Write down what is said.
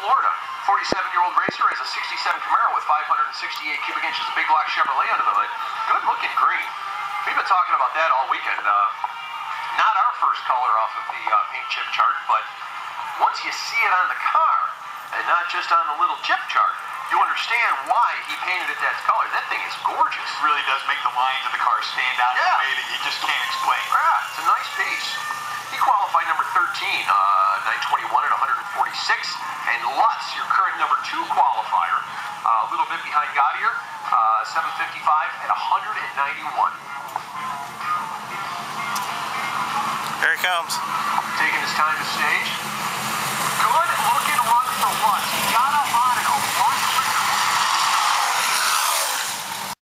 Florida. 47-year-old racer has a 67 Camaro with 568 cubic inches of big block Chevrolet under the hood. Good looking green. We've been talking about that all weekend. Uh, not our first color off of the uh, paint chip chart, but once you see it on the car, and not just on the little chip chart, you understand why he painted it that color. That thing is gorgeous. It really does make the lines of the car stand out in a way that you just can't explain. Yeah, it's a nice piece. He qualified number 13, uh, 921 at 146. And Lutz, your current number two qualifier, uh, a little bit behind Gaudier, uh, 755 at 191. Here he comes. Taking his time to stage.